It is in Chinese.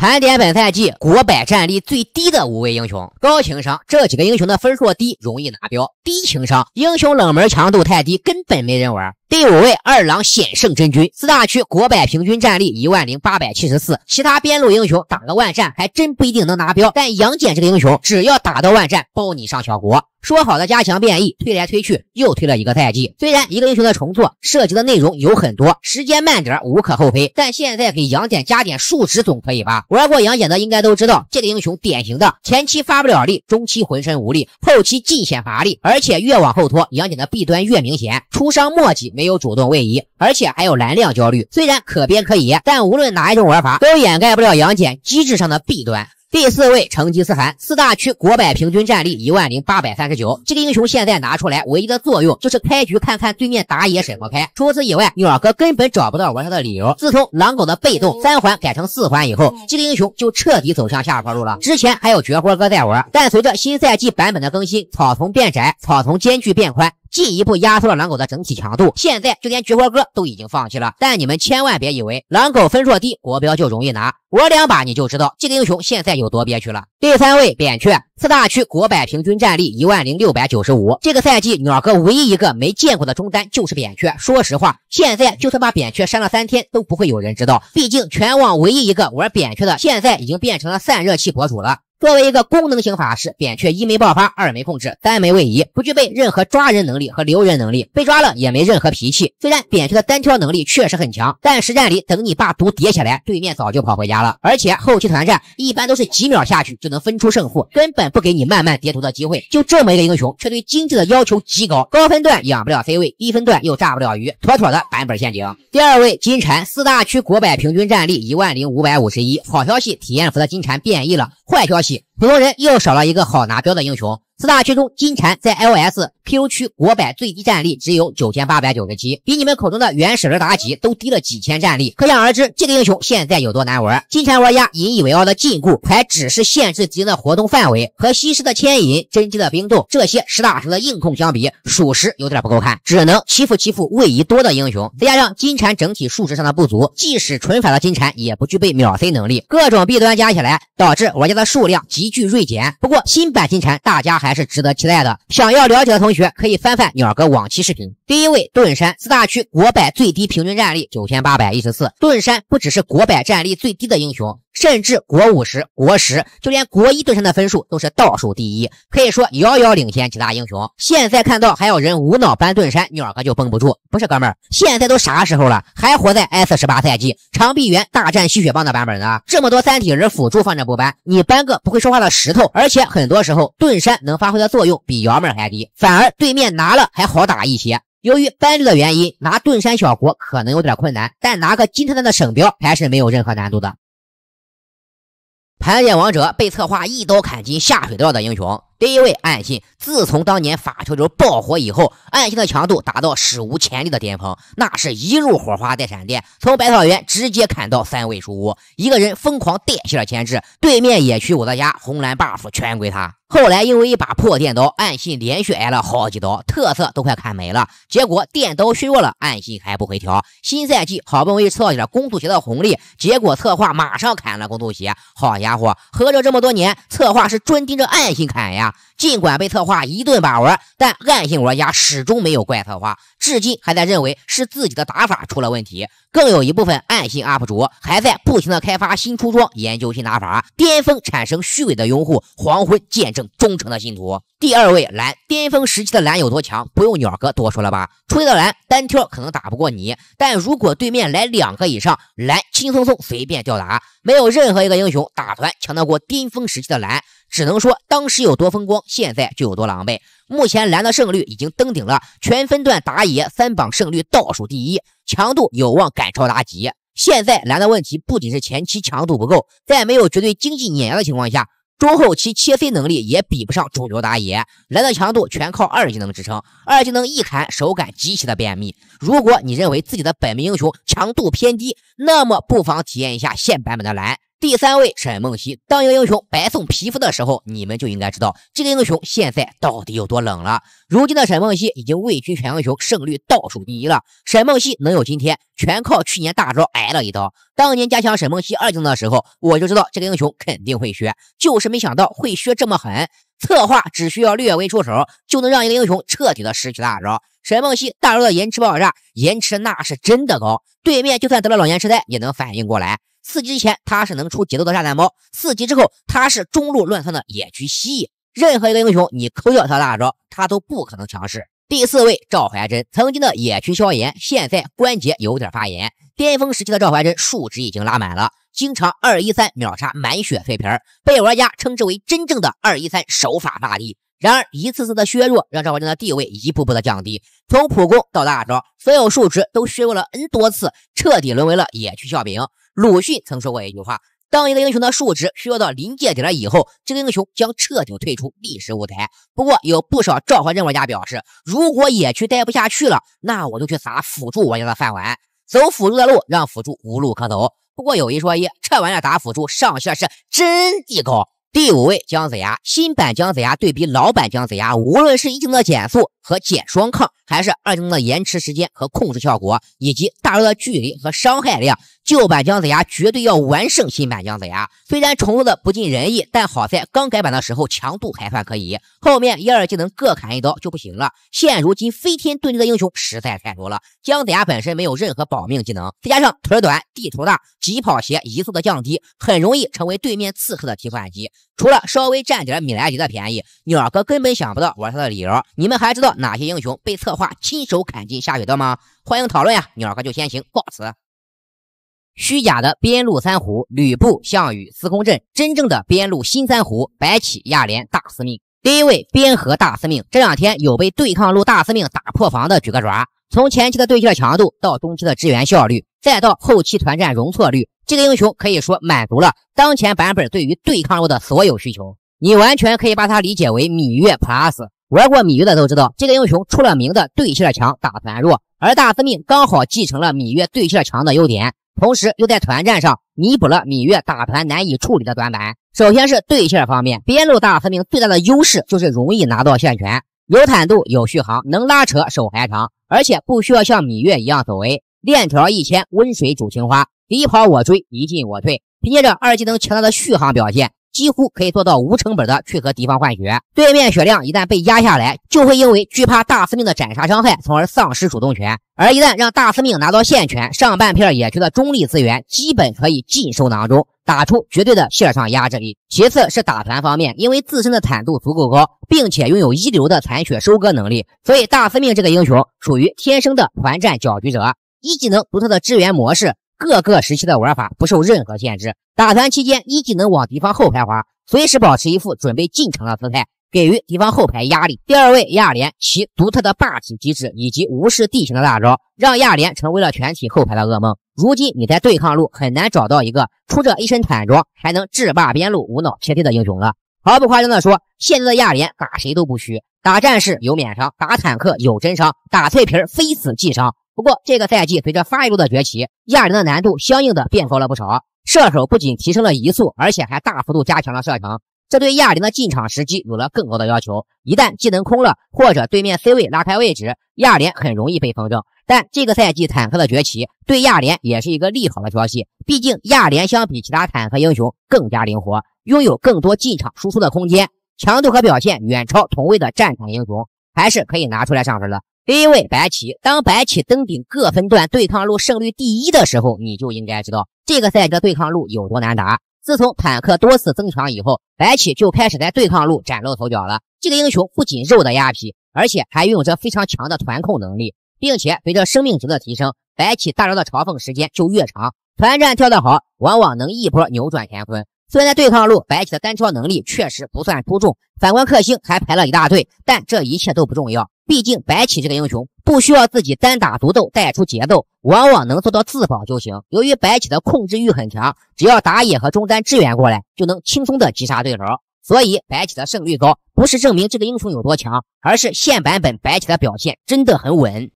盘点本赛季国百战力最低的五位英雄，高情商，这几个英雄的分数低，容易拿标；低情商，英雄冷门强度太低，根本没人玩。第五位二郎险胜真君，四大区国百平均战力一万零八百七十四，其他边路英雄打个万战还真不一定能拿标，但杨戬这个英雄只要打到万战，包你上小国。说好的加强变异，推来推去又推了一个赛季。虽然一个英雄的重做涉及的内容有很多，时间慢点无可厚非，但现在给杨戬加点数值总可以吧？玩过杨戬的应该都知道，这个英雄典型的前期发不了力，中期浑身无力，后期尽显乏力，而且越往后拖，杨戬的弊端越明显，出伤末期。没有主动位移，而且还有蓝量焦虑。虽然可编可以，但无论哪一种玩法都掩盖不了杨戬机制上的弊端。第四位成吉思汗，四大区国百平均战力一万零八百三十九。这个英雄现在拿出来唯一的作用就是开局看看对面打野什么开，除此以外，鸟哥根本找不到玩他的理由。自从狼狗的被动三环改成四环以后，这个英雄就彻底走向下坡路了。之前还有绝活哥在玩，但随着新赛季版本的更新，草丛变窄，草丛间距变宽。进一步压缩了狼狗的整体强度，现在就连绝活哥都已经放弃了。但你们千万别以为狼狗分数低，国标就容易拿，玩两把你就知道这个英雄现在有多憋屈了。第三位扁鹊，四大区国百平均战力一万零六百九十五，这个赛季鸟哥唯一一个没见过的中单就是扁鹊。说实话，现在就算把扁鹊删了三天，都不会有人知道，毕竟全网唯一一个玩扁鹊的，现在已经变成了散热器博主了。作为一个功能型法师，扁鹊一没爆发，二没控制，三没位移，不具备任何抓人能力和留人能力，被抓了也没任何脾气。虽然扁鹊的单挑能力确实很强，但实战里等你把毒叠起来，对面早就跑回家了。而且后期团战一般都是几秒下去就能分出胜负，根本不给你慢慢叠毒的机会。就这么一个英雄，却对经济的要求极高，高分段养不了 C 位，低分段又炸不了鱼，妥妥的版本陷阱。第二位金蝉，四大区国百平均战力一万零五百五十一。好消息，体验服的金蝉变异了。坏消息，き。普通人又少了一个好拿标的英雄。四大区中，金蝉在 iOS、PU 区国百最低战力只有九千八百九十七，比你们口中的原始人妲己都低了几千战力。可想而知，这个英雄现在有多难玩。金蝉玩家引以为傲的禁锢，还只是限制敌人的活动范围，和西施的牵引、甄姬的冰冻这些实打实的硬控相比，属实有点不够看，只能欺负欺负位移多的英雄。再加上金蝉整体数值上的不足，即使纯法的金蝉也不具备秒 C 能力，各种弊端加起来，导致玩家的数量极剧锐减。不过新版金蝉，大家还。还是值得期待的。想要了解的同学可以翻翻鸟哥往期视频。第一位盾山四大区国百最低平均战力九千八百一十四。盾山不只是国百战力最低的英雄。甚至国五十、国十，就连国一盾山的分数都是倒数第一，可以说遥遥领先其他英雄。现在看到还有人无脑搬盾山，鸟哥就绷不住。不是哥们儿，现在都啥时候了，还活在 S 十八赛季长臂猿大战吸血棒的版本呢？这么多三体人辅助放着不搬，你搬个不会说话的石头，而且很多时候盾山能发挥的作用比瑶妹还低，反而对面拿了还好打一些。由于搬力的原因，拿盾山小国可能有点困难，但拿个金泰丹的省标还是没有任何难度的。盘点王者被策划一刀砍进下水道的英雄。第一位暗信，自从当年法球流爆火以后，暗信的强度达到史无前例的巅峰，那是一路火花带闪电，从百草园直接砍到三位数屋，一个人疯狂电熄了前置，对面野区我的家红蓝 buff 全归他。后来因为一把破电刀，暗信连续挨了好几刀，特色都快砍没了。结果电刀削弱了，暗信还不回调。新赛季好不容易凑起了攻速鞋的红利，结果策划马上砍了攻速鞋。好家伙，合着这么多年，策划是专盯着暗信砍呀！尽管被策划一顿把玩，但暗信玩家始终没有怪策划，至今还在认为是自己的打法出了问题。更有一部分暗信 UP 主还在不停的开发新出装，研究新打法。巅峰产生虚伪的拥护，黄昏见证忠诚的信徒。第二位蓝，巅峰时期的蓝有多强，不用鸟哥多说了吧？吹的蓝单挑可能打不过你，但如果对面来两个以上，蓝轻松松随便吊打，没有任何一个英雄打团抢到过巅峰时期的澜。只能说当时有多风光，现在就有多狼狈。目前澜的胜率已经登顶了全分段打野三榜胜率倒数第一，强度有望赶超妲己。现在澜的问题不仅是前期强度不够，在没有绝对经济碾压的情况下，中后期切飞能力也比不上主流打野。蓝的强度全靠二技能支撑，二技能一砍手感极其的便秘。如果你认为自己的本命英雄强度偏低，那么不妨体验一下现版本的蓝。第三位沈梦溪，当一个英雄白送皮肤的时候，你们就应该知道这个英雄现在到底有多冷了。如今的沈梦溪已经位居全英雄胜率倒数第一了。沈梦溪能有今天，全靠去年大招挨了一刀。当年加强沈梦溪二技能的时候，我就知道这个英雄肯定会削，就是没想到会削这么狠。策划只需要略微出手，就能让一个英雄彻底的失去大招。沈梦溪大招的延迟爆炸，延迟那是真的高，对面就算得了老年痴呆也能反应过来。四级之前他是能出节奏的炸弹猫，四级之后他是中路乱窜的野区蜥蜴。任何一个英雄你抠掉他大招，他都不可能强势。第四位赵怀真，曾经的野区萧炎，现在关节有点发炎。巅峰时期的赵怀真数值已经拉满了，经常二一三秒杀满血脆皮儿，被玩家称之为真正的二一三手法大帝。然而一次次的削弱，让赵怀真的地位一步步的降低，从普攻到大招，所有数值都削弱了 n 多次，彻底沦为了野区笑柄。鲁迅曾说过一句话：“当一个英雄的数值需要到临界点了以后，这个英雄将彻底退出历史舞台。”不过，有不少召唤阵玩家表示，如果野区待不下去了，那我就去砸辅助玩家的饭碗，走辅助的路，让辅助无路可走。不过有一说一，这玩意打辅助上限是真的高。第五位姜子牙，新版姜子牙对比老版姜子牙，无论是一技能的减速和减双抗，还是二技能的延迟时间和控制效果，以及大招的距离和伤害量，旧版姜子牙绝对要完胜新版姜子牙。虽然重做的不尽人意，但好在刚改版的时候强度还算可以，后面一二技能各砍一刀就不行了。现如今飞天遁地的英雄实在太多了，姜子牙本身没有任何保命技能，再加上腿短、地图大、疾跑鞋移速的降低，很容易成为对面刺客的提款机。除了稍微占点米莱迪的便宜，鸟哥根本想不到玩他的理由。你们还知道哪些英雄被策划亲手砍进下水道吗？欢迎讨论呀！鸟哥就先行告辞。虚假的边路三虎：吕布、项羽、司空震；真正的边路新三虎：白起、亚连、大司命。第一位边河大司命，这两天有被对抗路大司命打破防的举个爪。从前期的对线强度到中期的支援效率，再到后期团战容错率。这个英雄可以说满足了当前版本对于对抗路的所有需求，你完全可以把它理解为芈月 Plus。玩过芈月的都知道，这个英雄出了名的对线强，打团弱，而大司命刚好继承了芈月对线强的优点，同时又在团战上弥补了芈月打团难以处理的短板。首先是对线方面，边路大司命最大的优势就是容易拿到线权，有坦度，有续航，能拉扯，手还长，而且不需要像芈月一样走 A，链条一千，温水煮青蛙。敌跑我追，一进我退，凭借着二技能强大的续航表现，几乎可以做到无成本的去和敌方换血。对面血量一旦被压下来，就会因为惧怕大司命的斩杀伤害，从而丧失主动权。而一旦让大司命拿到线权，上半片野区的中立资源基本可以尽收囊中，打出绝对的线上压制力。其次是打团方面，因为自身的坦度足够高，并且拥有一流的残血收割能力，所以大司命这个英雄属于天生的团战搅局者。一技能独特的支援模式。各个时期的玩法不受任何限制，打团期间一技能往敌方后排滑，随时保持一副准备进城的姿态，给予敌方后排压力。第二位亚莲，其独特的霸体机制以及无视地形的大招，让亚莲成为了全体后排的噩梦。如今你在对抗路很难找到一个出着一身坦装还能制霸边路无脑贴地的英雄了。毫不夸张的说，现在的亚莲打谁都不虚，打战士有免伤，打坦克有真伤，打脆皮非死即伤。不过这个赛季随着发育路的崛起，亚人的难度相应的变高了不少。射手不仅提升了移速，而且还大幅度加强了射程，这对亚林的进场时机有了更高的要求。一旦技能空了，或者对面 C 位拉开位置，亚连很容易被风筝。但这个赛季坦克的崛起对亚连也是一个利好的消息，毕竟亚连相比其他坦克英雄更加灵活，拥有更多进场输出的空间，强度和表现远超同位的战场英雄，还是可以拿出来上分的。第一位白起，当白起登顶各分段对抗路胜率第一的时候，你就应该知道这个赛季对抗路有多难打。自从坦克多次增强以后，白起就开始在对抗路崭露头角了。这个英雄不仅肉的压皮，而且还拥有着非常强的团控能力，并且随着生命值的提升，白起大招的嘲讽时间就越长。团战跳得好，往往能一波扭转乾坤。虽然在对抗路，白起的单挑能力确实不算出众，反观克星还排了一大队，但这一切都不重要。毕竟白起这个英雄不需要自己单打独斗带出节奏，往往能做到自保就行。由于白起的控制欲很强，只要打野和中单支援过来，就能轻松的击杀对手。所以白起的胜率高，不是证明这个英雄有多强，而是现版本白起的表现真的很稳。